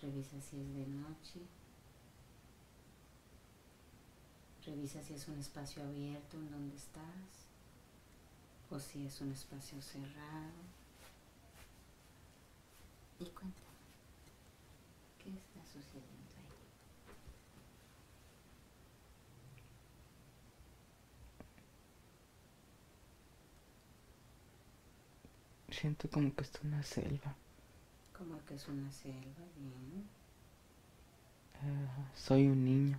Revisa si es de noche. Revisa si es un espacio abierto en donde estás o si es un espacio cerrado. Y cuéntame, ¿qué está sucediendo ahí? Siento como que estoy en una selva. Como que es una selva, bien. Ah, soy un niño.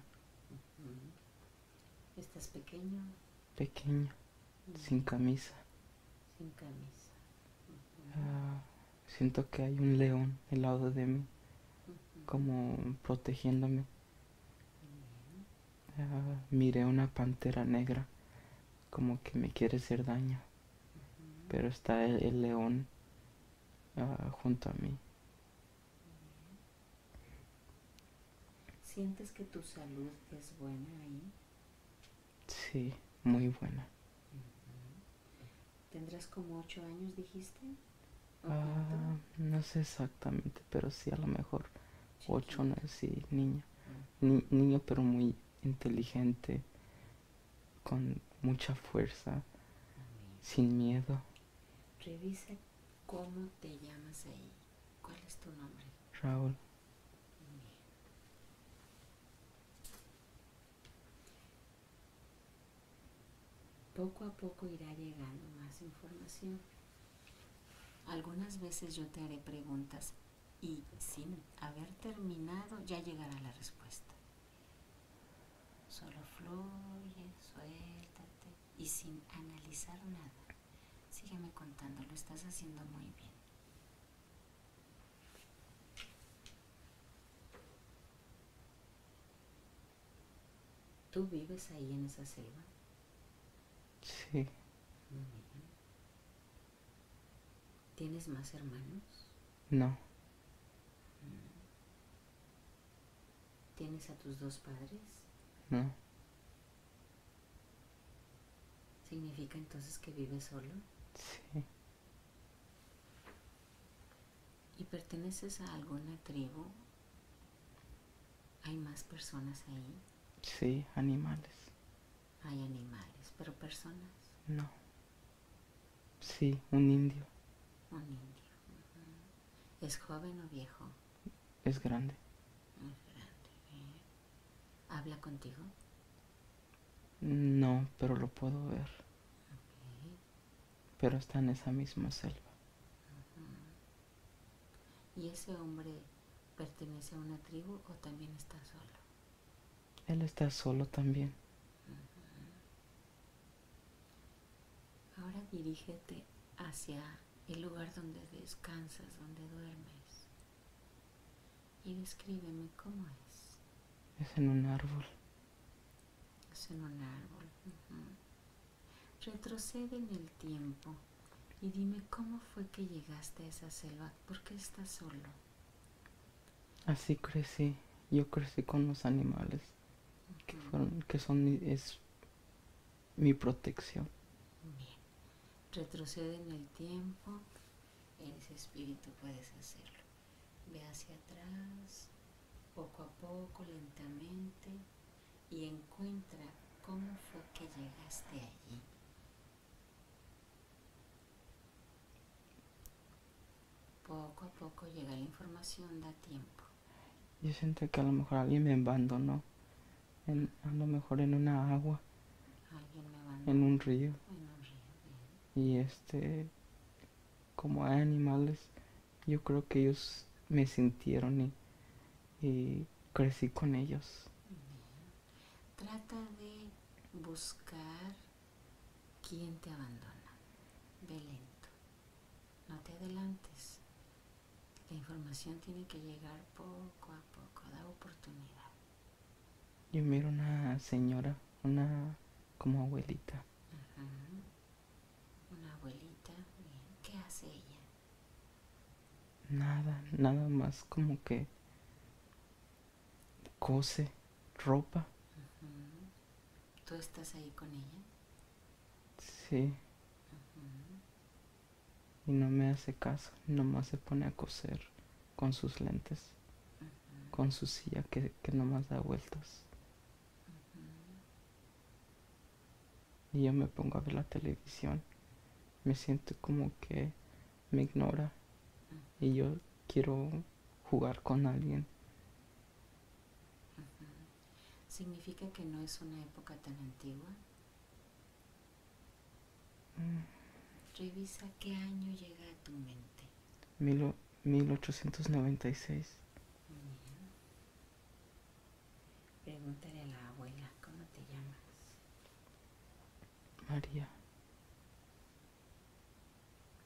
¿Estás pequeño? pequeño, sin camisa. Sin camisa. Ah, siento que hay un león al lado de mí, como protegiéndome. Ah, miré una pantera negra, como que me quiere hacer daño, pero está el, el león junto a mí. ¿Sientes que tu salud es buena ahí? Sí, muy buena. ¿Tendrás como ocho años, dijiste? ¿O Ah, no sé exactamente, pero sí a lo mejor ocho, no sí, niño. Mm. Ni- niño pero muy inteligente, con mucha fuerza, Amén. sin miedo. Revisa cómo te llamas ahí. ¿Cuál es tu nombre? Raúl, Poco a poco irá llegando más información. Algunas veces yo te haré preguntas y sin haber terminado ya llegará la respuesta. Solo fluye, suéltate y sin analizar nada. Sígueme contando, lo estás haciendo muy bien. ¿Tú vives ahí en esa selva? Sí. ¿Tienes más hermanos? no, ¿Tienes a tus dos padres? no, ¿Significa entonces que vives solo? sí, ¿Y perteneces a alguna tribu? ¿Hay más personas ahí? sí, animales, Hay animales, pero personas. no, sí, un indio, Un indio. ¿Es joven o viejo? es grande, Muy grande. ¿Habla contigo? no, pero lo puedo ver, pero está en esa misma selva, ¿Y ese hombre pertenece a una tribu o también está solo? él está solo también, Ahora dirígete hacia el lugar donde descansas, donde duermes. Y descríbeme cómo es. es en un árbol, Es en un árbol. Retrocede en el tiempo y dime cómo fue que llegaste a esa selva. ¿Por qué estás solo? así crecí, yo crecí con los animales, que fueron, que son, es mi protección. Retrocede en el tiempo. Eres espíritu, puedes hacerlo. Ve hacia atrás, poco a poco, lentamente, y encuentra cómo fue que llegaste allí. Poco a poco llega la información, da tiempo. Yo siento que a lo mejor alguien me abandonó, en, a lo mejor en una agua, Alguien me abandonó en un río, en. Y este, como hay animales, yo creo que ellos me sintieron y, y crecí con ellos. Trata de buscar quién te abandona. Ve lento. No te adelantes. La información tiene que llegar poco a poco. Da oportunidad. Yo miro una señora, una como abuelita, Ajá. Una abuelita. Bien. ¿Qué hace ella? Nada, nada más como que cose ropa. ¿Tú estás ahí con ella? sí, y no me hace caso, nomás se pone a coser con sus lentes. Con su silla que, que nomás da vueltas. Y yo me pongo a ver la televisión. Me siento como que me ignora. Y yo quiero jugar con alguien. ¿Significa que no es una época tan antigua? Mm. Revisa qué año llega a tu mente. Mil, 1896. Bien. Pregúntale a la abuela, ¿cómo te llamas? María,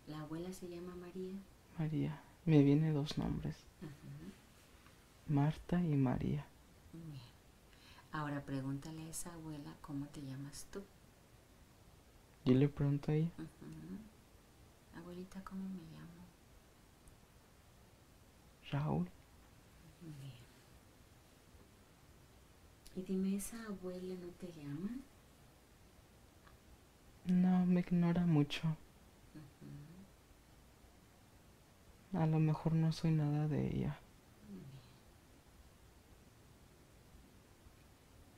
¿La abuela se llama María? María. Me viene dos nombres. Marta y María. Bien. Ahora pregúntale a esa abuela cómo te llamas tú. Yo le pregunto a ella. Abuelita, ¿cómo me llamo? Raúl. Bien. Y dime, ¿esa abuela no te llama? No, me ignora mucho. A lo mejor no soy nada de ella.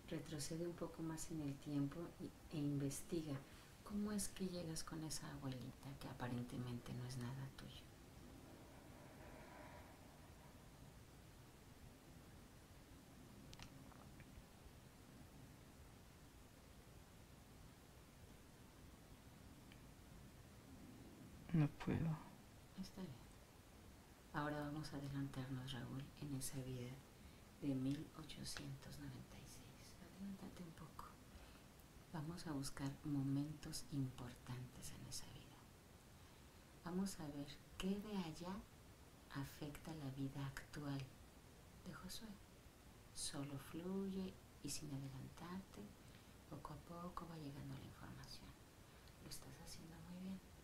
Retrocede un poco más en el tiempo y- e investiga cómo es que llegas con esa abuelita que aparentemente no es nada tuyo. No puedo. Está bien. Ahora vamos a adelantarnos, Raúl, en esa vida de 1896. Adelántate un poco. Vamos a buscar momentos importantes en esa vida. Vamos a ver qué de allá afecta la vida actual de Josué. Solo fluye y sin adelantarte, poco a poco va llegando la información. Lo estás haciendo muy bien.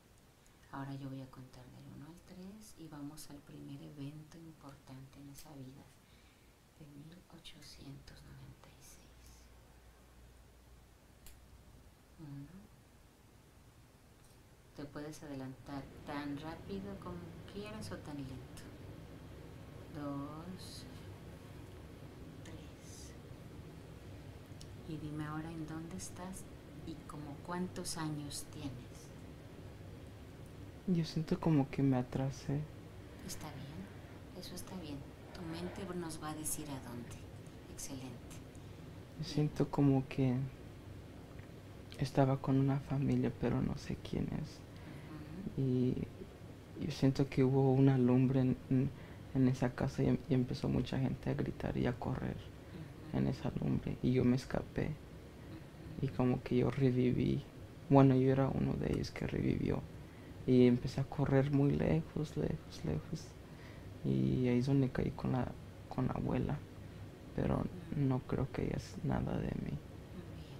Ahora yo voy a contar del 1 al 3 y vamos al primer evento importante en esa vida de 1896. 1. Te puedes adelantar tan rápido como quieras o tan lento. 2. 3. Y dime ahora en dónde estás y como cuántos años tienes. Yo siento como que me atrasé. Está bien, eso está bien. Tu mente nos va a decir a dónde. Excelente. Yo siento como que estaba con una familia, pero no sé quién es. Y yo siento que hubo una lumbre en, en- en esa casa y, em- y empezó mucha gente a gritar y a correr en esa lumbre. Y yo me escapé y como que yo reviví. Bueno, yo era uno de ellos que revivió. Y empecé a correr muy lejos, lejos, lejos. Y ahí es donde caí con la, con la abuela. Pero no creo que ella es nada de mí.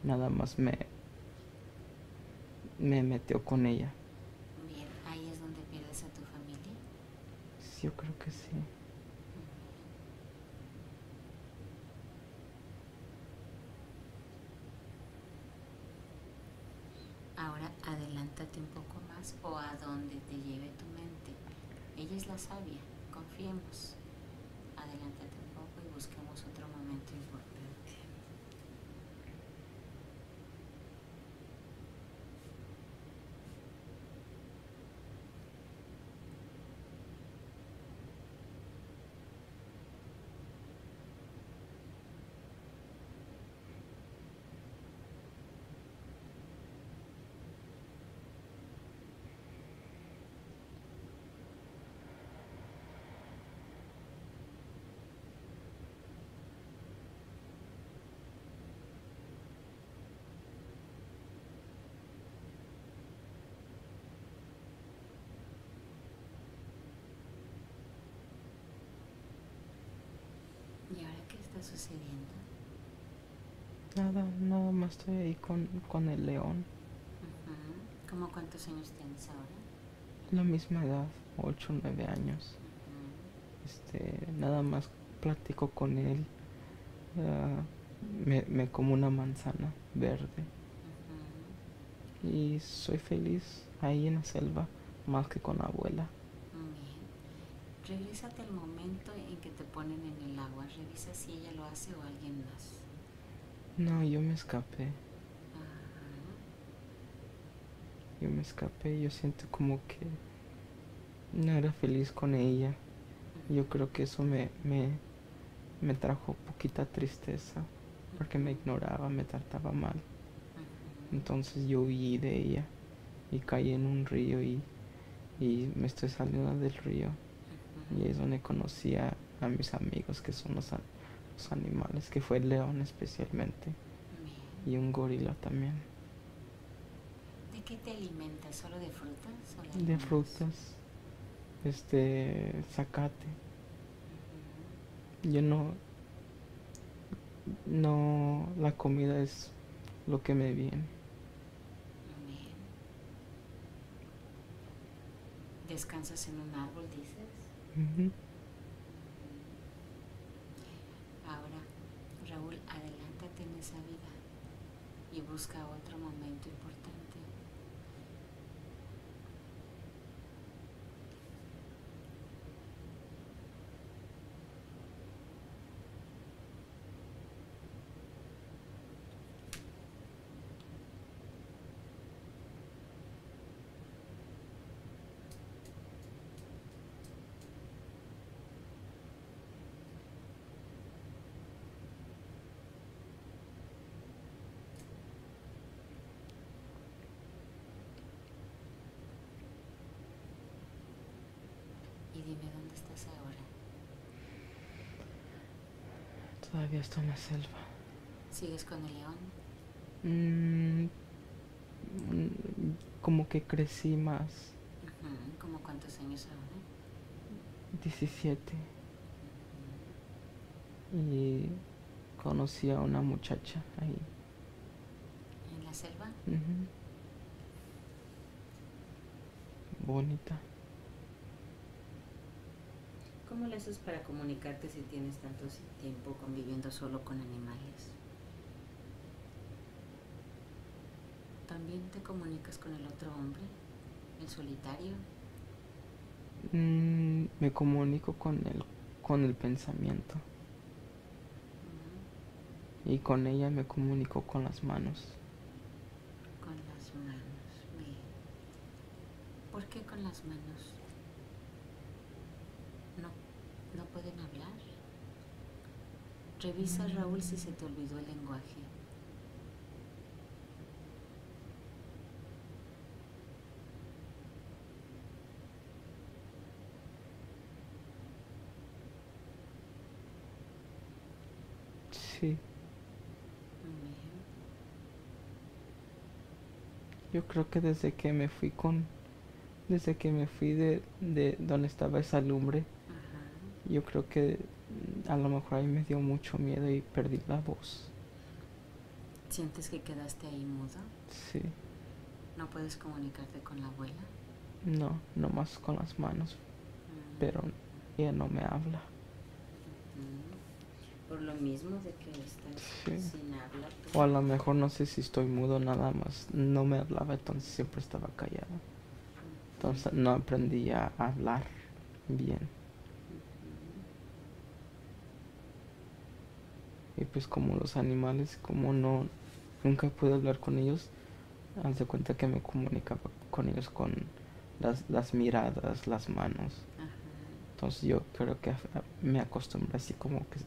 Nada más me, me metió con ella. Bien, ahí es donde pierdes a tu familia. Sí, yo creo que sí. Ahora adelántate un poco más o a donde te lleve tu mente. Ella es la sabia, confiemos. Adelántate un poco y busquemos otro momento importante. ¿Y ahora qué está sucediendo? Nada, nada más estoy ahí con, con el león. Ujú. ¿Cómo cuántos años tienes ahora? La misma edad, 8 o 9 años. Este, nada más platico con él. ah, me, me como una manzana verde. Y soy feliz ahí en la selva, más que con la abuela. Bien. Regrésate al momento en que te ponen en el agua, revisa si ella lo hace o alguien más. No, yo me escapé. Ajá. Yo me escapé. Yo siento como que no era feliz con ella. Yo creo que eso me, me, me trajo poquita tristeza. Porque me ignoraba, me trataba mal. Entonces yo huí de ella y caí en un río y, y me estoy saliendo del río. Y ahí es donde conocí a, a mis amigos que son los, a- los animales, que fue el león especialmente y un gorila también. ¿De qué te alimentas? ¿Solo de frutas? o De frutas, este, zacate. Yo no, no, la comida es lo que me viene. Bien. ¿Descansas en un árbol, dices? Ahora, Raúl, adelántate en esa vida y busca otro momento importante. Y dime dónde estás ahora. Todavía estoy en la selva. ¿Sigues con el león? Mm, como que crecí más. ¿Cómo cuántos años ahora? 17 y conocí a una muchacha ahí. ¿En la selva? Ujú. Bonita. ¿Cómo le haces para comunicarte si tienes tanto tiempo conviviendo solo con animales? ¿También te comunicas con el otro hombre? ¿El solitario? Mm, me comunico con el, con el pensamiento y con ella me comunico con las manos. Con las manos. Bien. ¿Por qué con las manos? ¿No, pueden hablar? Revisa, Raúl, si se te olvidó el lenguaje. Sí, yo creo que desde que me fui con, desde que me fui de, de donde estaba esa lumbre. Yo creo que a lo mejor ahí me dio mucho miedo y perdí la voz. ¿Sientes que quedaste ahí mudo? Sí, ¿No puedes comunicarte con la abuela? no, nomás con las manos, Mm. pero ella no me habla. Mm. Por lo mismo de que estás Sí. sin habla. tú. O a lo mejor no sé si estoy mudo nada más, no me hablaba, entonces siempre estaba callado. Entonces no aprendí a hablar bien. Y pues como los animales, como no, nunca pude hablar con ellos, haz de cuenta que me comunicaba con ellos con las, las miradas, las manos. Ajá. Entonces yo creo que a- me acostumbré así como que,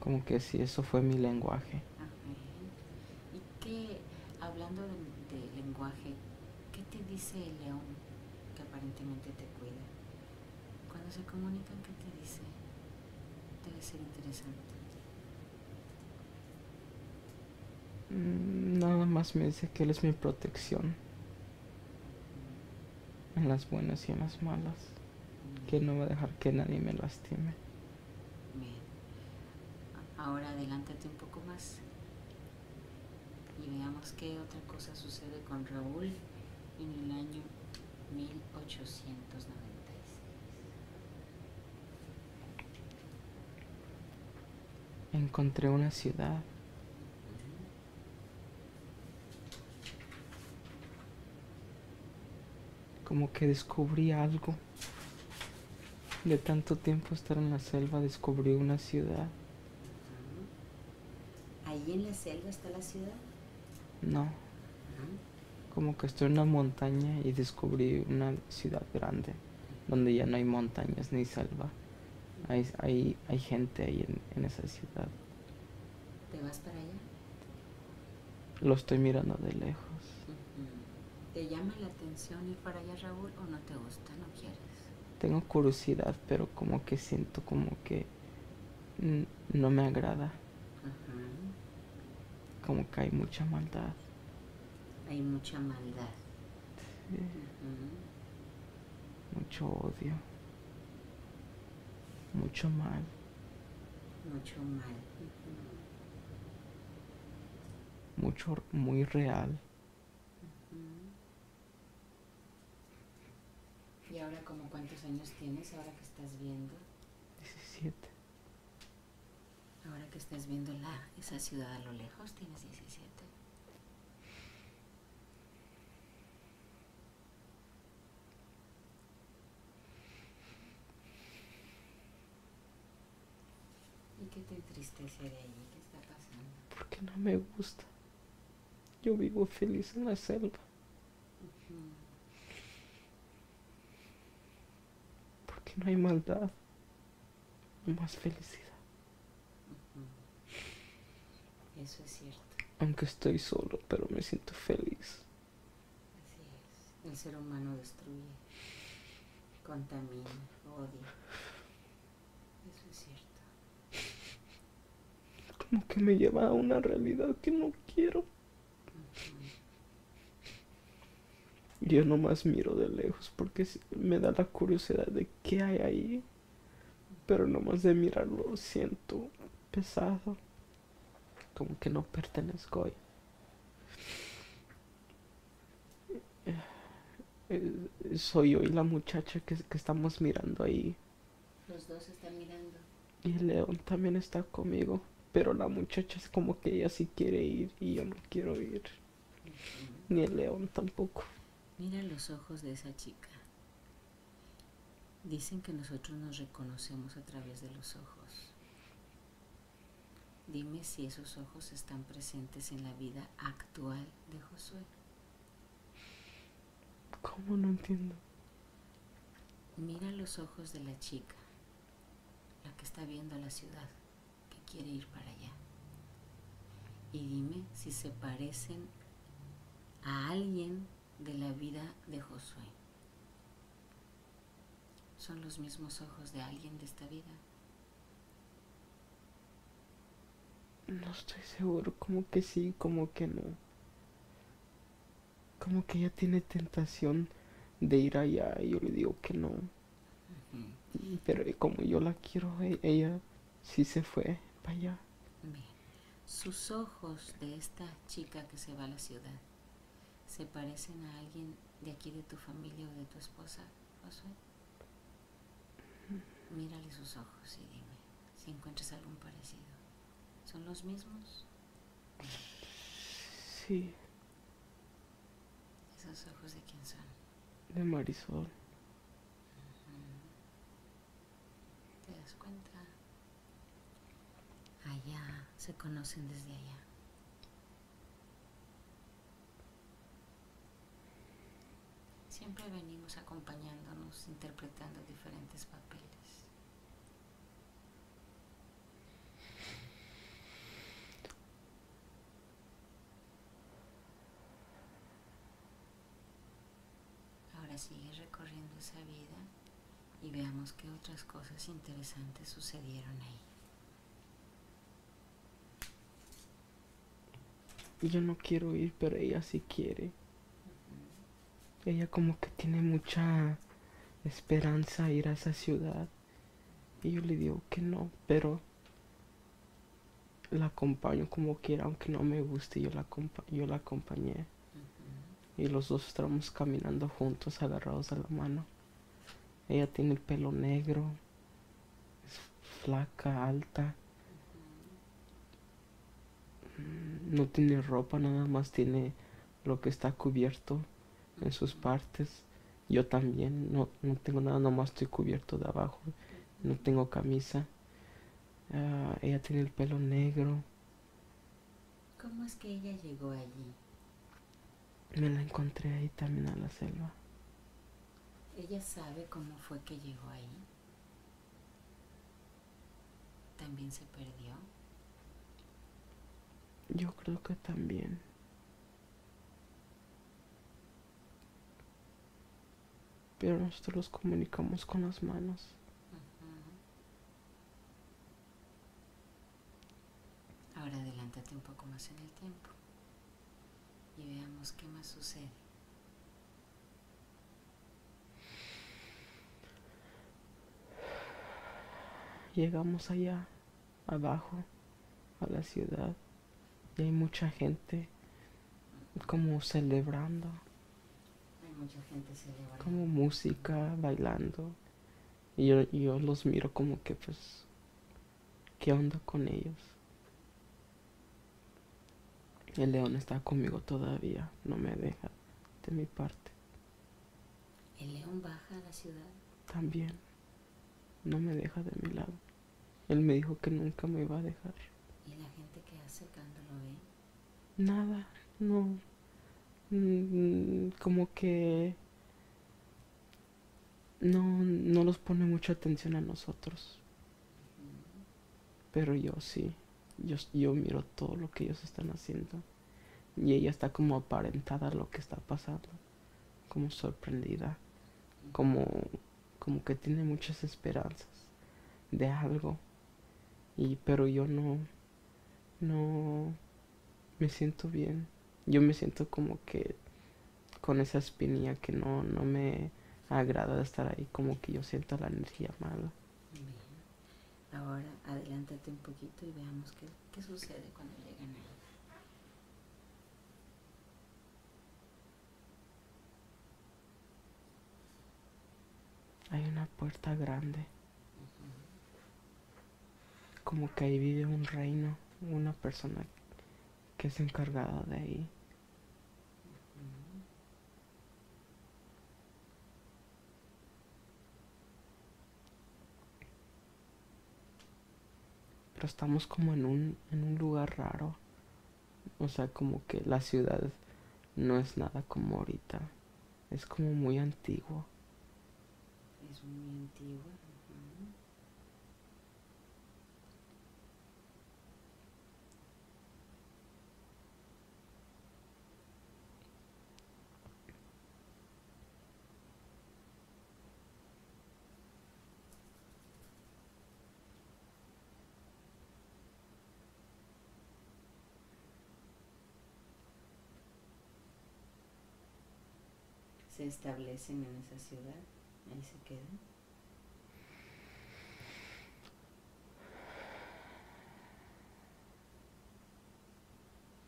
como que si eso fue mi lenguaje. Ajá. ¿Y qué, hablando de, de lenguaje, qué te dice el león que aparentemente te cuida? Cuando se comunican, ¿qué te dice? Debe ser interesante. Mm, Nada más me dice que él es mi protección en las buenas y en las malas. Que no va a dejar que nadie me lastime. Bien. Ahora adelántate un poco más y veamos qué otra cosa sucede con Raúl en el año 1896. Encontré una ciudad. Como que descubrí algo. De tanto tiempo estar en la selva descubrí una ciudad. ¿Ahí en la selva está la ciudad? No, como que estoy en una montaña y descubrí una ciudad grande, donde ya no hay montañas ni selva. Hay, hay, hay gente ahí en, en esa ciudad. ¿Te vas para allá? Lo estoy mirando de lejos. ¿Te llama la atención ir para allá, Raúl, o no te gusta, no quieres? Tengo curiosidad, pero como que siento como que no me agrada. Ajá. Como que hay mucha maldad. Hay mucha maldad. Sí, mucho odio. Mucho mal. Mucho mal. Mucho, muy real. Ujú. ¿Y ahora como cuántos años tienes ahora que estás viendo? 17. Ahora que estás viendo la, esa ciudad a lo lejos, tienes 17. ¿Y qué te entristece de allí? ¿Qué está pasando? Porque no me gusta. Yo vivo feliz en la selva. Ujú. Porque no hay maldad. Más felicidad. Eso es cierto. Aunque estoy solo, pero me siento feliz. Así es. El ser humano destruye, contamina, odia. Eso es cierto. Como que me lleva a una realidad que no quiero. Yo nomás miro de lejos porque me da la curiosidad de qué hay ahí. Pero nomás de mirarlo siento pesado. Como que no pertenezco ahí. Eh, Soy yo y la muchacha que, que estamos mirando ahí. Los dos están mirando. Y el león también está conmigo. Pero la muchacha es como que ella sí quiere ir y yo no quiero ir. Ni el león tampoco. Mira los ojos de esa chica. Dicen que nosotros nos reconocemos a través de los ojos. Dime si esos ojos están presentes en la vida actual de Josué. ¿Cómo no entiendo? Mira los ojos de la chica, la que está viendo la ciudad, que quiere ir para allá. Y dime si se parecen a alguien de la vida de Josué. ¿Son los mismos ojos de alguien de esta vida? No estoy seguro, como que sí, como que no. Como que ella tiene tentación de ir allá y yo le digo que no. Pero como yo la quiero, e- ella sí se fue para allá. Bien. Sus ojos de esta chica que se va a la ciudad, ¿se parecen a alguien de aquí de tu familia o de tu esposa, Josué? Mírale sus ojos y dime si encuentras algún parecido. ¿Son los mismos? Sí, ¿Esos ojos de quién son? de Marisol. ¿Te das cuenta? Allá se conocen desde allá. Siempre venimos acompañándonos, interpretando diferentes papeles. Ahora sigue recorriendo esa vida y veamos qué otras cosas interesantes sucedieron ahí. Yo no quiero ir, pero ella sí quiere. Ella como que tiene mucha esperanza ir a esa ciudad. Y yo le digo que no, pero la acompaño como quiera, aunque no me guste, yo la, yo la acompañé. Y los dos estábamos caminando juntos, agarrados a la mano. Ella tiene el pelo negro, es flaca, alta, mm, no tiene ropa, nada más tiene lo que está cubierto en sus partes. Yo también no, no tengo nada, nomás estoy cubierto de abajo. No tengo camisa. Ah, ella tiene el pelo negro. ¿Cómo es que ella llegó allí? Me la encontré ahí también a la selva. ¿Ella sabe cómo fue que llegó ahí? ¿También se perdió? Yo creo que también. Pero nosotros los comunicamos con las manos. Ahora adelántate un poco más en el tiempo y veamos qué más sucede. Llegamos allá abajo a la ciudad y hay mucha gente como celebrando, mucha gente celebrando. como música, bailando. Y yo, yo los miro como que pues, ¿qué onda con ellos? El león está conmigo todavía, no me deja de mi parte. El león baja a la ciudad. También no me deja de mi lado. Él me dijo que nunca me iba a dejar. ¿Y la gente que hace cuando lo ve? Nada, no. Mm, Como que no, no los pone mucha atención a nosotros. Pero yo sí. Yo, yo miro todo lo que ellos están haciendo. Y ella está como aparentada lo que está pasando. Como sorprendida. Como, como que tiene muchas esperanzas de algo. Y pero yo no, no me siento bien. Yo me siento como que con esa espinilla que no, no me agrada estar ahí, como que yo siento la energía mala. Bien. Ahora adelántate un poquito y veamos qué, qué sucede cuando llegan ahí. Hay una puerta grande, como que ahí vive un reino, una persona que es encargada de ahí. Pero estamos como en un, en un lugar raro. O sea, como que la ciudad no es nada como ahorita. Es como muy antiguo. Es muy antigua. Se establecen en esa ciudad, ahí se quedan.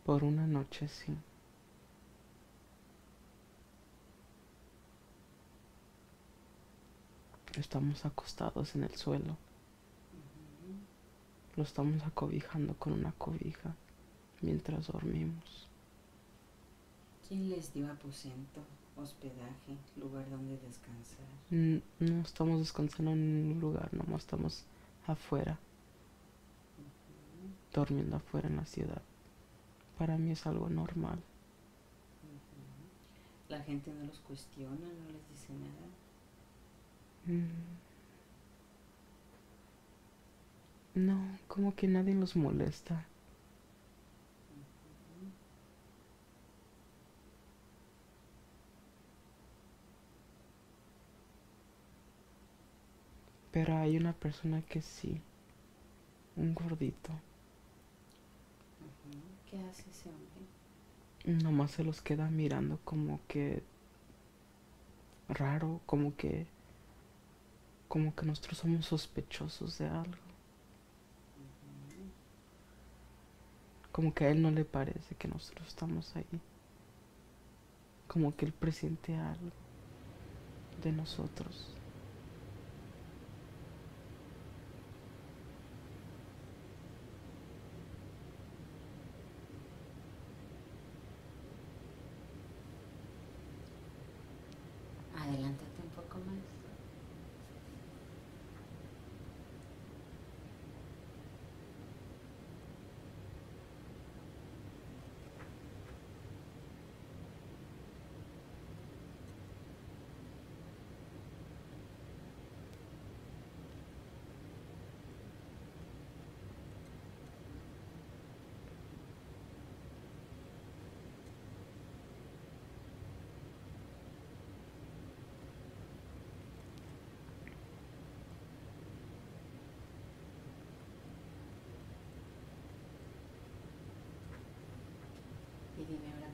Por una noche sí. Estamos acostados en el suelo. Lo estamos acobijando con una cobija mientras dormimos. ¿Quién les dio aposento, hospedaje, lugar donde descansar? N- No estamos descansando en un lugar, nomás estamos afuera, Ujú, durmiendo afuera en la ciudad. Para mí es algo normal. La gente no los cuestiona, no les dice nada. Mm. No, como que nadie los molesta. Pero hay una persona que sí, un gordito. ¿Qué hace ese hombre? Nomás se los queda mirando como que raro, como que como que nosotros somos sospechosos de algo. Como que a él no le parece que nosotros estamos ahí. Como que él presiente algo de nosotros.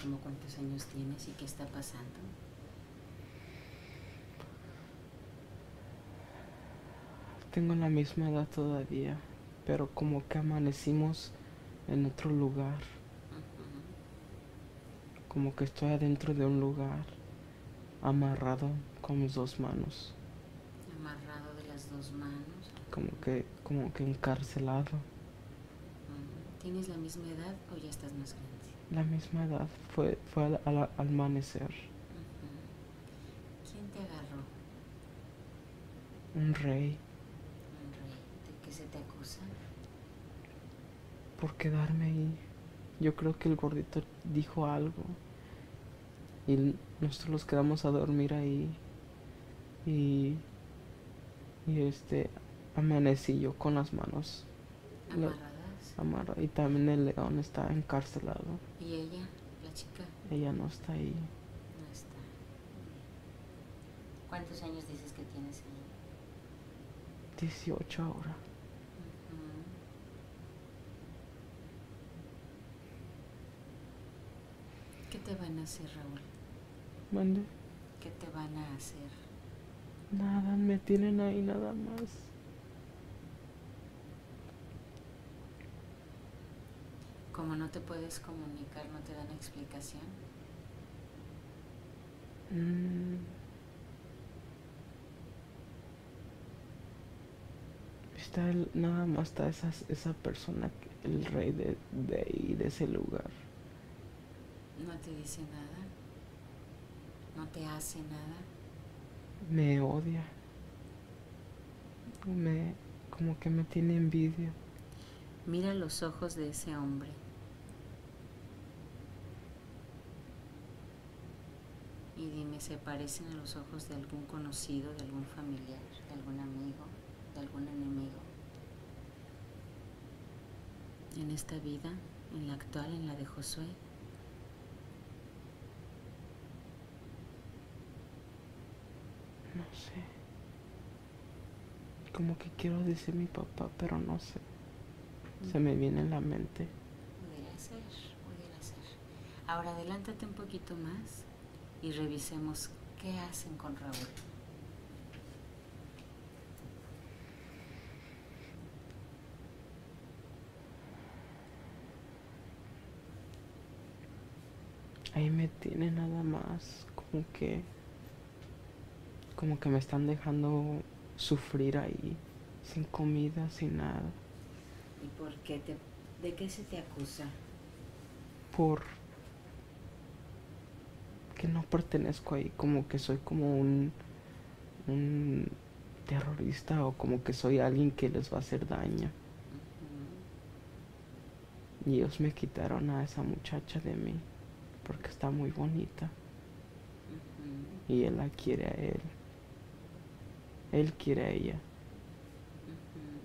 ¿Cómo cuántos años tienes y qué está pasando? Tengo la misma edad todavía, pero como que amanecimos en otro lugar. Como que estoy adentro de un lugar, amarrado con mis dos manos. Amarrado de las dos manos. Como que, como que encarcelado. ¿Tienes la misma edad o ya estás más grande? La misma edad fue, fue al, al amanecer. ¿Quién te agarró? Un rey Un rey. ¿De qué se te acusa? por quedarme ahí. Yo creo que el gordito dijo algo. Y nosotros nos quedamos a dormir ahí. Y, y este, amanecí yo con las manos Amarradas. Y también el león está encarcelado. ¿Y ella, la chica? Ella no está ahí. No está. ¿Cuántos años dices que tienes ella? 18 ahora. ¿Qué te van a hacer, Raúl? Mande. ¿Qué te van a hacer? Nada, me tienen ahí nada más. Como no te puedes comunicar, no te dan explicación. Mm. Está el- nada más está esa, esa persona, el rey de, de ahí, de ese lugar. No te dice nada. No te hace nada. Me odia. Me, como que me tiene envidia. Mira los ojos de ese hombre. Y dime, ¿se parecen a los ojos de algún conocido, de algún familiar, de algún amigo, de algún enemigo? En esta vida, en la actual, en la de Josué. No sé. Como que quiero decir mi papá, pero no sé. Se me viene en la mente. Pudiera ser, pudiera ser. Ahora adelántate un poquito más y revisemos qué hacen con Raúl. Ahí me tiene nada más. Como que. Como que me están dejando sufrir ahí. Sin comida, sin nada. ¿Y por qué te, de qué se te acusa? Por. Que no pertenezco ahí. Como que soy como un. Un terrorista o como que soy alguien que les va a hacer daño. Y ellos me quitaron a esa muchacha de mí. Porque está muy bonita. Y él la quiere a él. Él quiere a ella. ujú.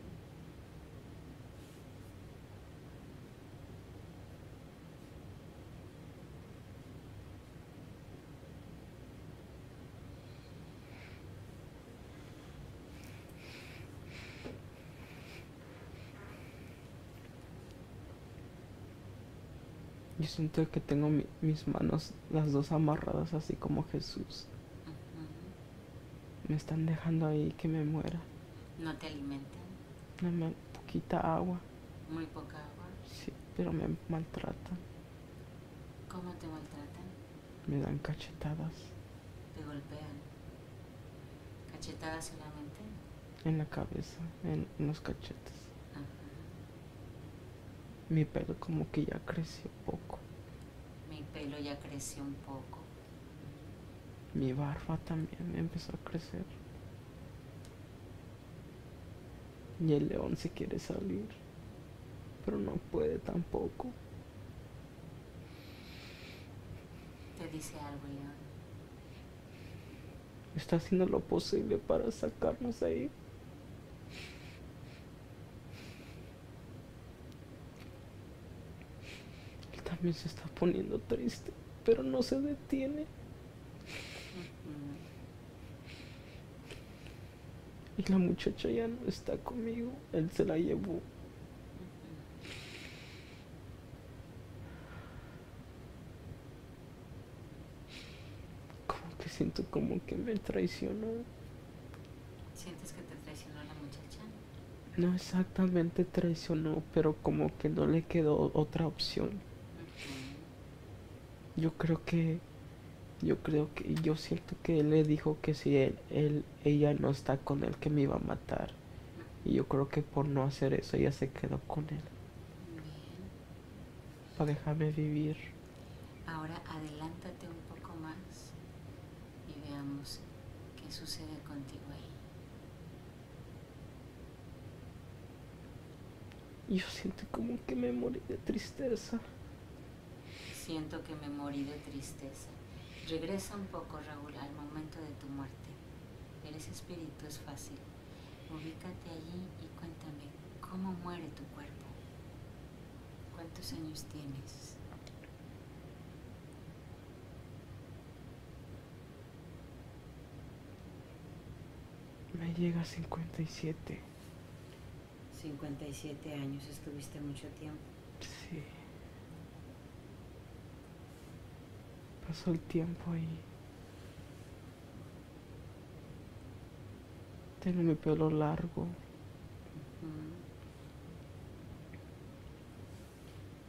Yo siento que tengo mi- mis manos las dos amarradas así como Jesús. Me están dejando ahí que me muera. No te alimentan, poquita agua. muy poca agua. Sí, pero me maltratan. ¿Cómo te maltratan? Me dan cachetadas Te golpean. ¿Cachetadas solamente? en la cabeza, en, en los cachetes. Mi pelo como que ya creció poco. Mi pelo ya creció un poco. Mi barba también empezó a crecer. Y el león se quiere salir, pero no puede tampoco. Te dice algo, León. Está haciendo lo posible para sacarnos de ahí. También se está poniendo triste, pero no se detiene. Y la muchacha ya no está conmigo. Él se la llevó. Ujú. siento como que me traicionó. ¿Sientes que te traicionó la muchacha? No exactamente traicionó, pero como que no le quedó otra opción. Yo creo que yo creo que yo siento que él le dijo que si él, él ella no está con él que me iba a matar. Y yo creo que por no hacer eso ella se quedó con él. Bien. Para dejarme vivir. Ahora adelántate un poco más y veamos qué sucede contigo ahí. Yo siento como que me morí de tristeza. Siento que me morí de tristeza. Regresa un poco, Raúl, al momento de tu muerte. Eres espíritu, es fácil. Ubícate allí y cuéntame, ¿cómo muere tu cuerpo? ¿Cuántos años tienes? Me llega a 57. 57 años, estuviste mucho tiempo. Sí. Pasó el tiempo ahí. Tengo mi pelo largo.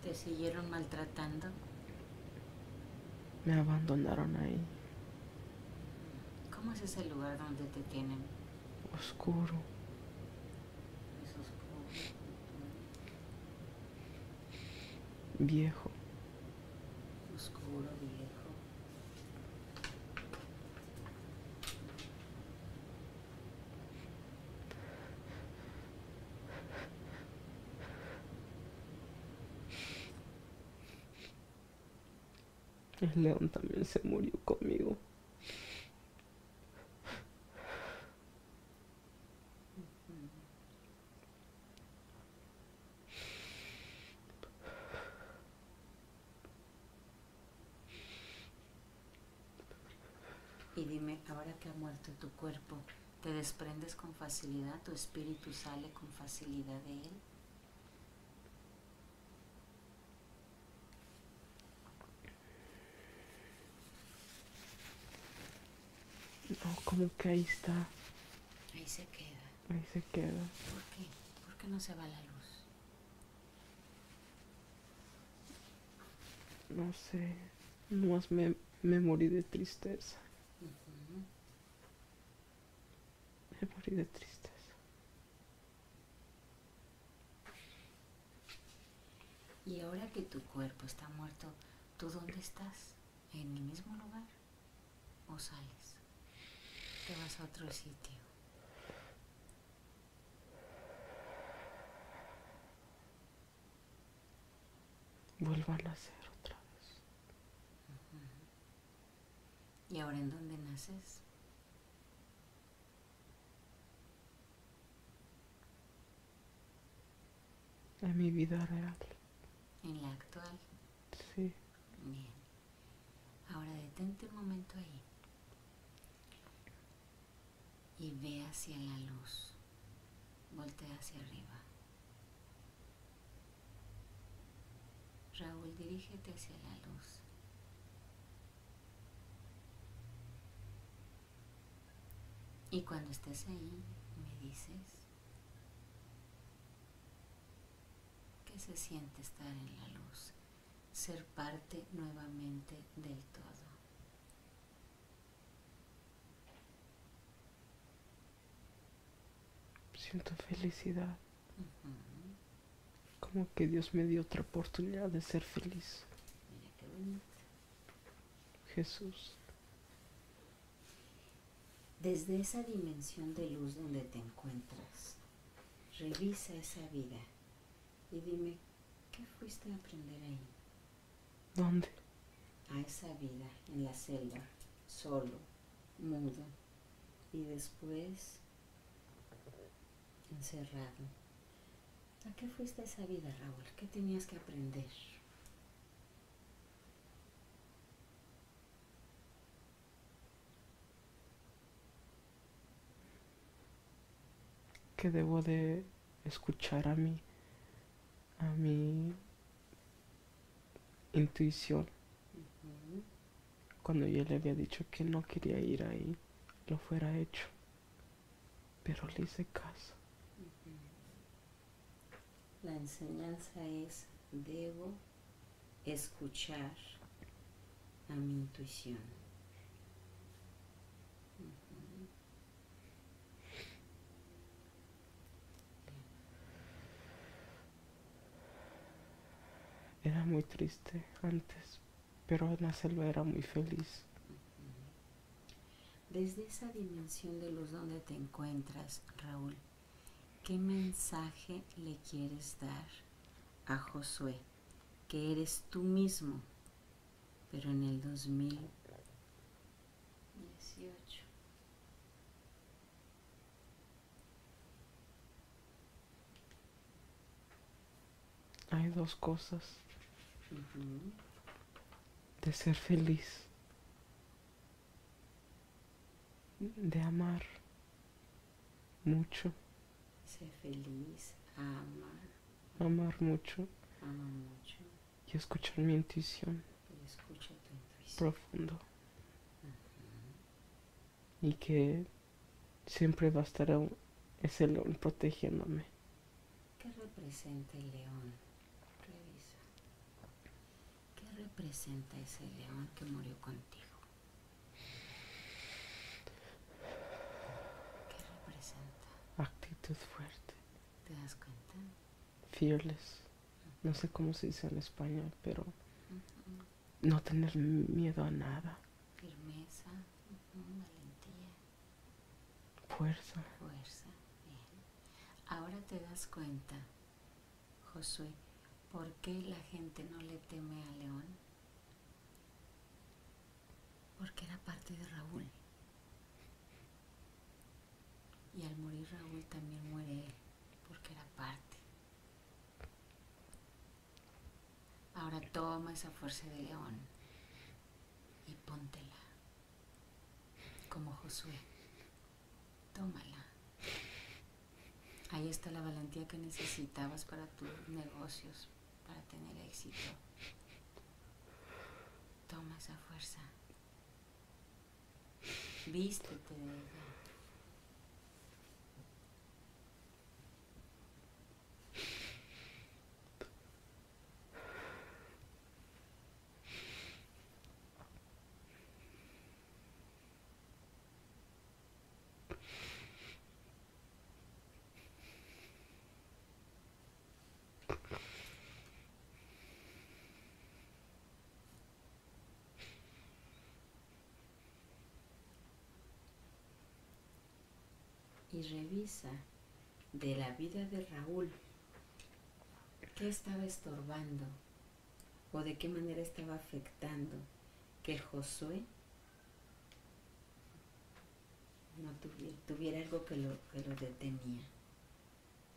¿Te siguieron maltratando? Me abandonaron ahí. ¿Cómo es ese lugar donde te tienen? Oscuro. Es oscuro. Viejo. Oscuro, viejo. El león también se murió conmigo. Y dime, ahora que ha muerto tu cuerpo, ¿te desprendes con facilidad? ¿Tu espíritu sale con facilidad de él? No, como que ahí está. Ahí se queda. Ahí se queda. ¿Por qué? ¿Por qué no se va la luz? No sé. Nomás me, me morí de tristeza. Me morí de tristeza. Y ahora que tu cuerpo está muerto, ¿tú dónde estás? ¿En el mismo lugar? ¿O sales? ¿Te vas a otro sitio? Vuelvo a nacer otra vez. ¿Y ahora en dónde naces? En mi vida real. En la actual. Sí. Bien. Ahora detente un momento ahí. Y ve hacia la luz. Voltea hacia arriba. Raúl, dirígete hacia la luz. Y cuando estés ahí, me dices qué se siente estar en la luz, ser parte nuevamente del todo. Siento felicidad. Como que Dios me dio otra oportunidad de ser feliz. Mira qué bonito. Jesús. Desde esa dimensión de luz donde te encuentras, revisa esa vida y dime, ¿qué fuiste a aprender ahí? ¿Dónde? A esa vida en la selva, solo, mudo, y después encerrado. ¿A qué fuiste esa vida, Raúl? ¿Qué tenías que aprender? Que debo de escuchar a mi, a mi intuición. Cuando yo le había dicho que no quería ir ahí, lo fuera hecho. Pero le hice caso. La enseñanza es, debo escuchar a mi intuición. Era muy triste antes, pero en la selva era muy feliz. Desde esa dimensión de luz donde te encuentras, Raúl, ¿qué mensaje le quieres dar a Josué? Que eres tú mismo, pero en el 2018. Hay dos cosas. De ser feliz. De amar mucho. Ser feliz, amar. Amar mucho. Ama mucho. Y escuchar mi intuición. Y escucha tu intuición. Profundo. Y que siempre va a estar ese león protegiéndome. ¿Qué representa el león? Revisa. ¿Qué representa ese león que murió contigo? ¿Qué representa? Actitud fuerte. ¿Te das cuenta? Fearless. No sé cómo se dice en español, pero no tener miedo a nada. Firmeza, valentía, Fuerza. fuerza. Bien. Ahora te das cuenta, Josué, ¿por qué la gente no le teme a León? Porque era parte de Raúl. Y al morir Raúl también muere él, Ahora toma esa fuerza de león y póntela, como Josué. Tómala. Ahí está la valentía que necesitabas para tus negocios, para tener éxito. Toma esa fuerza. Vístete de ella. Y revisa de la vida de Raúl qué estaba estorbando o de qué manera estaba afectando que Josué no tuviera, tuviera algo que lo, que lo detenía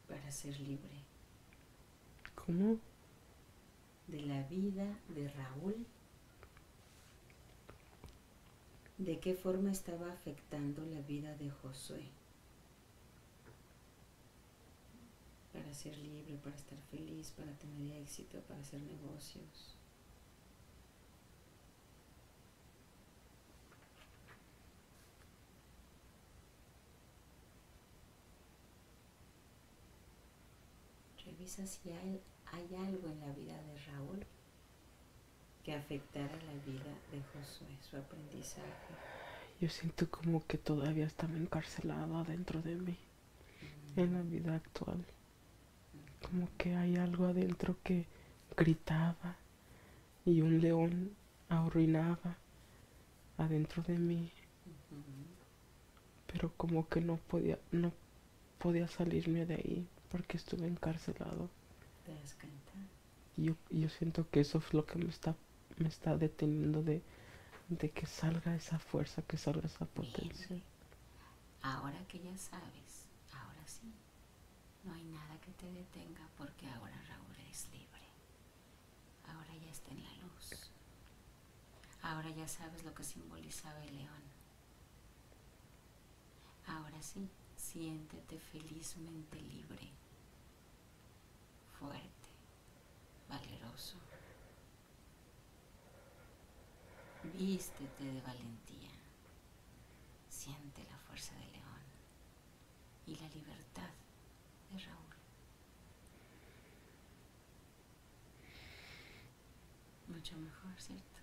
para ser libre. ¿Cómo? De la vida de Raúl, de qué forma estaba afectando la vida de Josué. Para ser libre, para estar feliz, para tener éxito, para hacer negocios. Revisa si hay, hay algo en la vida de Raúl que afectara la vida de Josué, su aprendizaje. Yo siento como que todavía estaba encarcelado adentro de mí, en la vida actual. Como que hay algo adentro que gritaba y un león arruinaba adentro de mí, pero como que no podía, no podía salirme de ahí porque estuve encarcelado. ¿Te das cuenta? Y yo, yo siento que eso es lo que me está, me está deteniendo de, de que salga esa fuerza, que salga esa potencia. Ahora que ya sabes, no hay nada que te detenga porque ahora Raúl es libre. Ahora ya está en la luz. Ahora ya sabes lo que simbolizaba el león. Ahora sí, siéntete felizmente libre, fuerte, valeroso. Vístete de valentía. Siente la fuerza del león y la libertad de Raúl. Mucho mejor, ¿cierto?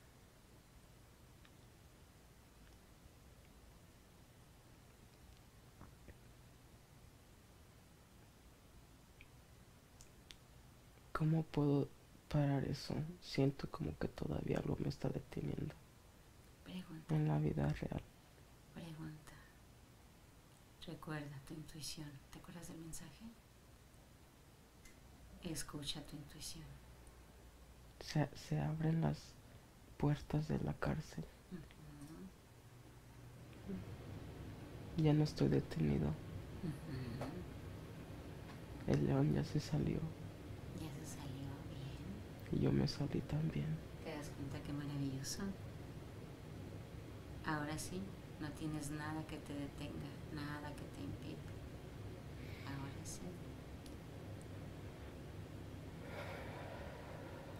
¿Cómo puedo parar eso? Siento como que todavía algo me está deteniendo Pregunta, en la vida real. pregunta. Recuerda tu intuición. ¿Te acuerdas del mensaje? Escucha tu intuición. Se, se abren las puertas de la cárcel. Ya no estoy detenido. El león ya se salió Ya se salió bien. y yo me salí también. ¿Te das cuenta qué maravilloso? Ahora sí, no tienes nada que te detenga, nada que te impida. Ahora sí.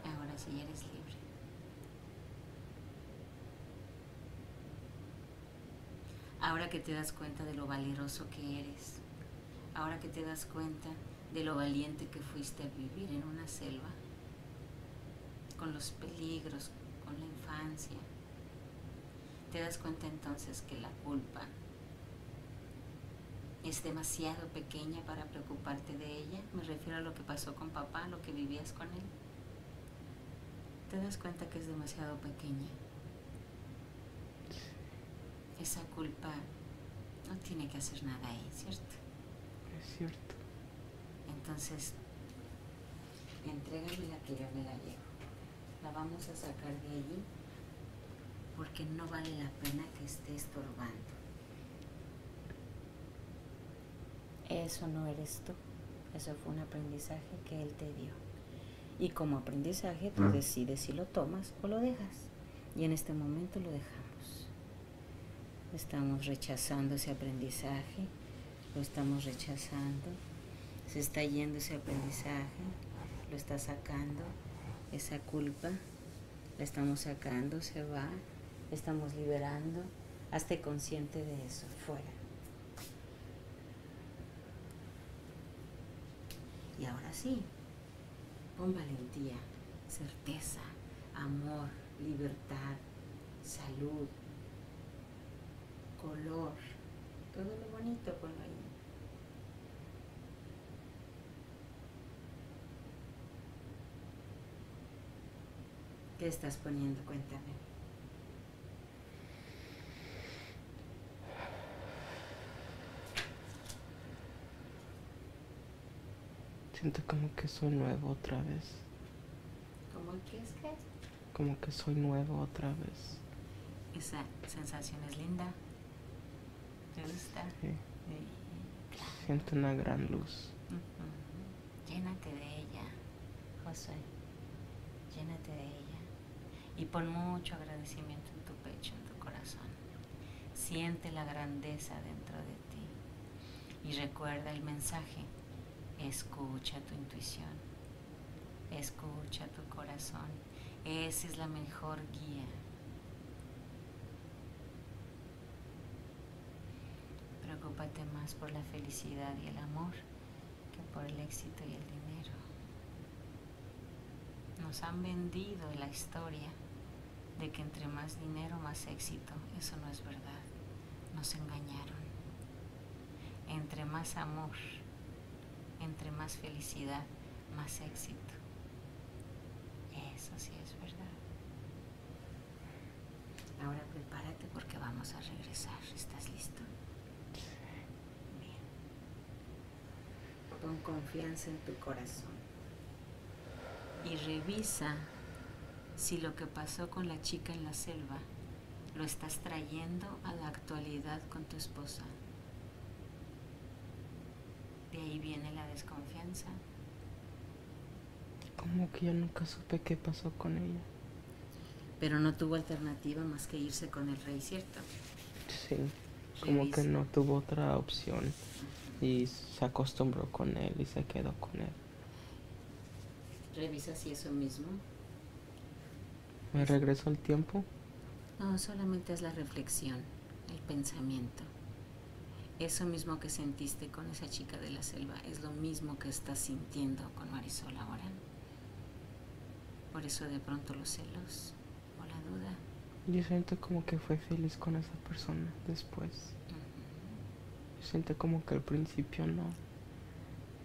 Ahora sí eres libre. Ahora que te das cuenta de lo valeroso que eres, ahora que te das cuenta de lo valiente que fuiste a vivir en una selva, con los peligros, con la infancia, te das cuenta entonces que la culpa es demasiado pequeña para preocuparte de ella. Me refiero a lo que pasó con papá, lo que vivías con él. Te das cuenta que es demasiado pequeña. Esa culpa no tiene que hacer nada ahí, ¿cierto? Es cierto. Entonces, entrégame la que yo me la llevo. La vamos a sacar de allí porque no vale la pena que esté estorbando. Eso no eres tú. Eso fue un aprendizaje que él te dio. Y como aprendizaje tú decides si lo tomas o lo dejas. Y en este momento lo dejamos. Estamos rechazando ese aprendizaje. Lo estamos rechazando. Se está yendo ese aprendizaje. Lo está sacando. Esa culpa. La estamos sacando. Se va. Estamos liberando. Hazte consciente de eso. Fuera. Y ahora sí, con valentía, certeza, amor, libertad, salud, color, todo lo bonito ponlo ahí. ¿Qué estás poniendo? Cuéntame. Siento como que soy nuevo otra vez. ¿Cómo que es que? Como que soy nuevo otra vez. Esa sensación es linda. ¿Te gusta? Sí. Sí. Siento una gran luz. Llénate de ella, José. Llénate de ella. Y pon mucho agradecimiento en tu pecho, en tu corazón. Siente la grandeza dentro de ti. Y recuerda el mensaje. Escucha tu intuición. Escucha tu corazón. Esa es la mejor guía. Preocúpate más por la felicidad y el amor que por el éxito y el dinero. Nos han vendido la historia de que entre más dinero, más éxito. Eso no es verdad. Nos engañaron. Entre más amor, entre más felicidad, más éxito. Eso sí es verdad. Ahora prepárate porque vamos a regresar. ¿Estás listo? Bien. Pon confianza en tu corazón. Y revisa si lo que pasó con la chica en la selva lo estás trayendo a la actualidad con tu esposa. De ahí viene la desconfianza. Como que yo nunca supe qué pasó con ella. Pero no tuvo alternativa más que irse con el rey, ¿cierto? Sí. Como que no tuvo otra opción. Y se acostumbró con él y se quedó con él. Revisa si eso mismo. ¿Me regresó el tiempo? No, solamente es la reflexión, el pensamiento. Eso mismo que sentiste con esa chica de la selva es lo mismo que estás sintiendo con Marisol ahora. Por eso de pronto los celos o la duda. Yo siento como que fue feliz con esa persona después. Yo siento como que al principio no,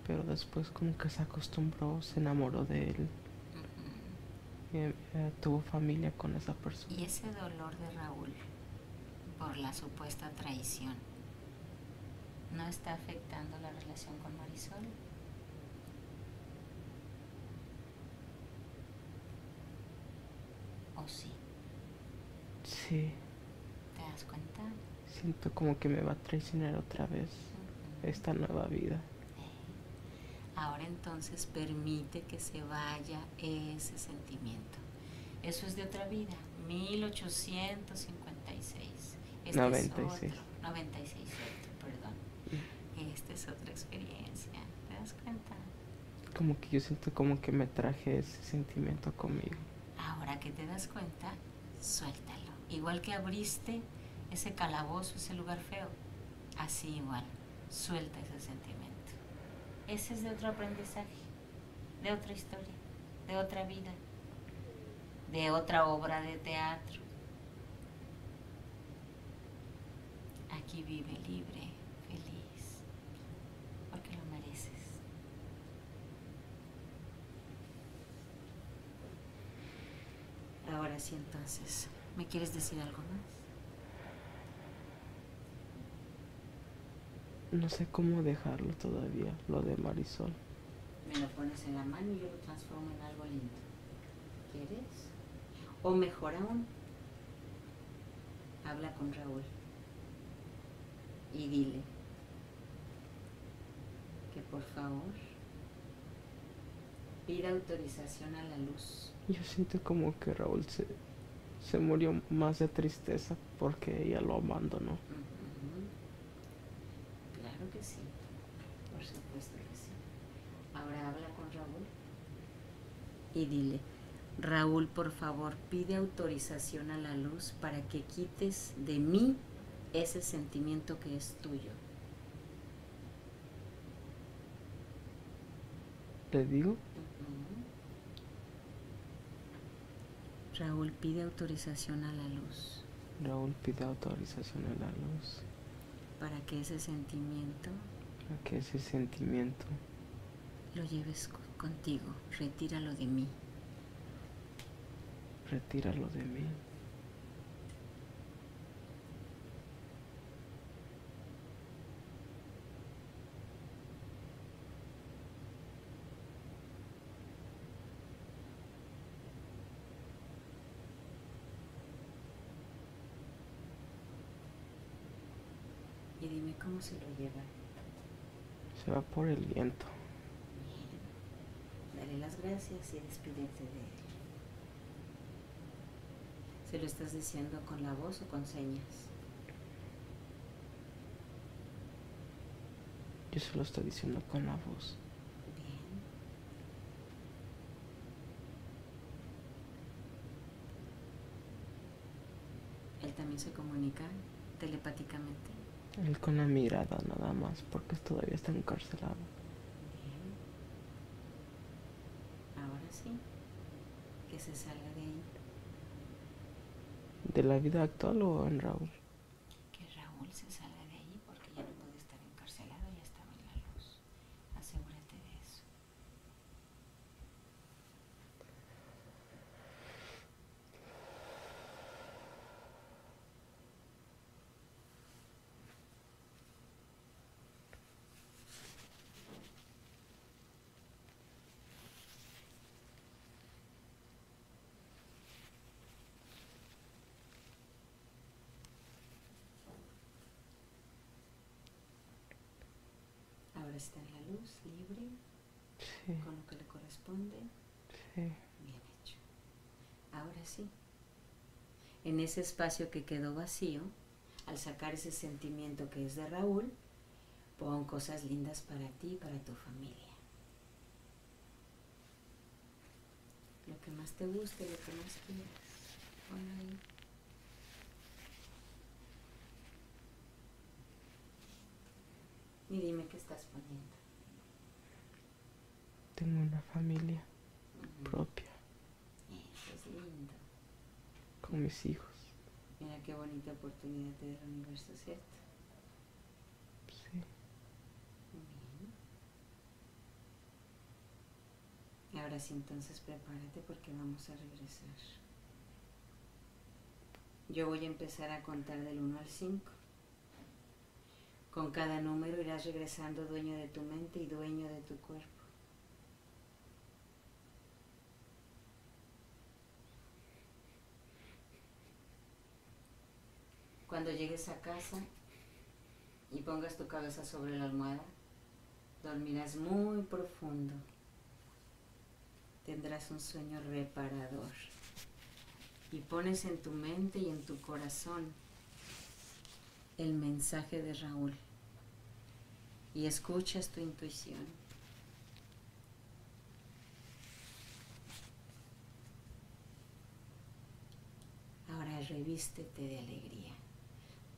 pero después como que se acostumbró, se enamoró de él. Y, eh, tuvo familia con esa persona. Y ese dolor de Raúl por la supuesta traición no está afectando la relación con Marisol. ¿O sí? Sí. ¿Te das cuenta? Siento como que me va a traicionar otra vez esta nueva vida. Ahora entonces permite que se vaya ese sentimiento. Eso es de otra vida, 1856. Este 96. Es otro, 96, perdón. Esta es otra experiencia, ¿te das cuenta? Como que yo siento como que me traje ese sentimiento conmigo. Ahora que te das cuenta, suéltalo. Igual que abriste ese calabozo, ese lugar feo, así igual, suelta ese sentimiento. Ese es de otro aprendizaje, de otra historia, de otra vida, de otra obra de teatro. Aquí vive libre, feliz, porque lo mereces. Ahora sí entonces, ¿me quieres decir algo más? No sé cómo dejarlo todavía, lo de Marisol. Me lo pones en la mano y yo lo transformo en algo lindo. ¿Quieres? O mejor aún, habla con Raúl y dile que por favor pida autorización a la luz. Yo siento como que Raúl se, se murió más de tristeza porque ella lo abandonó. y dile, Raúl, por favor, pide autorización a la luz para que quites de mí ese sentimiento que es tuyo. ¿Te digo? Raúl pide autorización a la luz. Raúl pide autorización a la luz. Para que ese sentimiento. Para que ese sentimiento. Lo lleves contigo, retíralo de mí. Retíralo de mí. Y dime cómo se lo lleva. Se va por el viento las gracias y despídete de él. ¿Se lo estás diciendo con la voz o con señas? Yo se lo estoy diciendo con la voz. Bien. Él también se comunica telepáticamente. Él con la mirada nada más, porque todavía está encarcelado. se salga de ahí. ¿De la vida actual o en Raúl? Está en la luz, libre, con lo que le corresponde. Bien hecho. Ahora sí, en ese espacio que quedó vacío, al sacar ese sentimiento que es de Raúl, pon cosas lindas para ti y para tu familia. Lo que más te guste, lo que más quieras. Pon ahí. Y dime qué estás poniendo. Tengo una familia propia Eso es lindo. con mis hijos. Mira qué bonita oportunidad te da el universo, ¿cierto? Sí. Bien. Y ahora sí, entonces prepárate porque vamos a regresar. Yo voy a empezar a contar del 1 al 5. Con cada número irás regresando dueño de tu mente y dueño de tu cuerpo. Cuando llegues a casa y pongas tu cabeza sobre la almohada, dormirás muy profundo. Tendrás un sueño reparador. Y pones en tu mente y en tu corazón el mensaje de Raúl. Y escuchas tu intuición. Ahora revístete de alegría.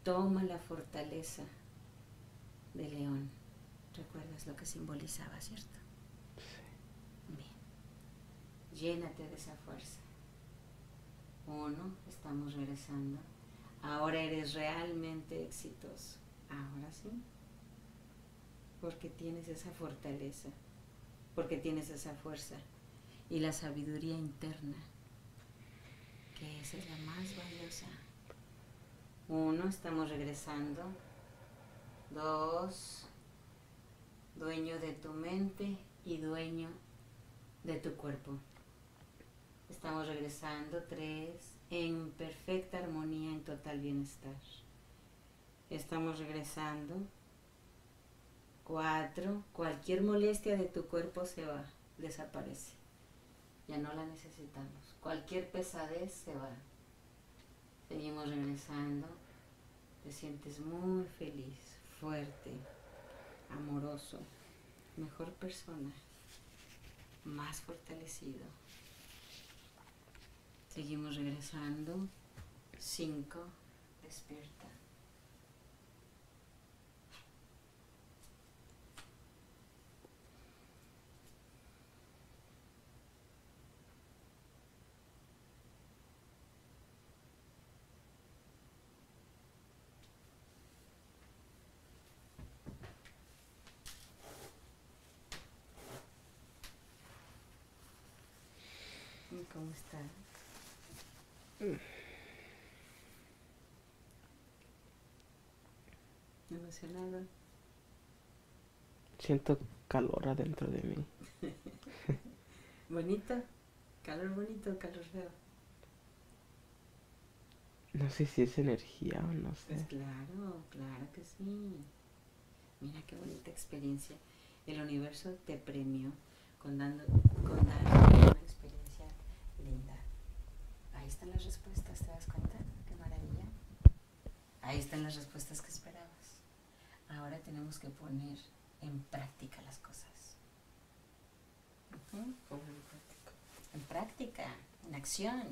Toma la fortaleza de león. ¿Recuerdas lo que simbolizaba, cierto? Bien. Llénate de esa fuerza. Uno, estamos regresando. Ahora eres realmente exitoso. Ahora sí. Porque tienes esa fortaleza. Porque tienes esa fuerza. Y la sabiduría interna. Que esa es la más valiosa. Uno, estamos regresando. Dos, dueño de tu mente y dueño de tu cuerpo. Estamos regresando. Tres, en perfecta armonía, en total bienestar. Estamos regresando. Cuatro, cualquier molestia de tu cuerpo se va, desaparece. Ya no la necesitamos. Cualquier pesadez se va. Seguimos regresando. Te sientes muy feliz, fuerte, amoroso, mejor persona, más fortalecido. Seguimos regresando. Cinco, despierta. ¿Y ¿Cómo estás? ¿Emocionado? Siento calor adentro de mí. ¿Bonito? ¿Calor bonito o calor feo? No sé si es energía o no Pues sé. claro, claro que sí. Mira qué bonita experiencia. El universo te premió con, dando, con darte una experiencia linda. Ahí están las respuestas, ¿te das cuenta? Qué maravilla. Ahí están las respuestas que esperabas. Ahora tenemos que poner en práctica las cosas. ¿Cómo en práctica? En práctica, en acción.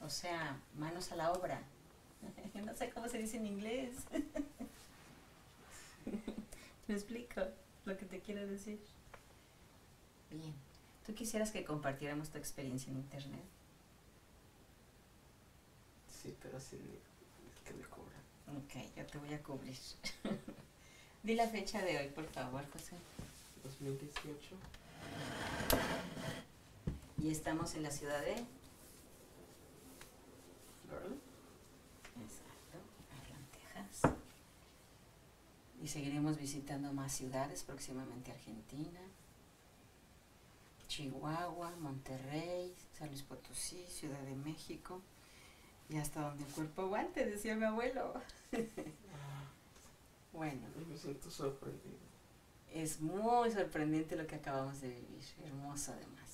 O sea, manos a la obra. No sé cómo se dice en inglés. ¿Me explico lo que te quiero decir? Bien. ¿Tú quisieras que compartiéramos tu experiencia en internet? Sí, pero sin que me cobran. Ok, yo te voy a cubrir. Di la fecha de hoy, por favor, José. 2018. Y estamos en la ciudad de... ¿Verdad? Exacto, Texas. Y seguiremos visitando más ciudades, próximamente Argentina, Chihuahua, Monterrey, San Luis Potosí, Ciudad de México y hasta donde el cuerpo aguante, decía mi abuelo. Bueno, Me siento sorprendido. es muy sorprendente lo que acabamos de vivir, hermoso además.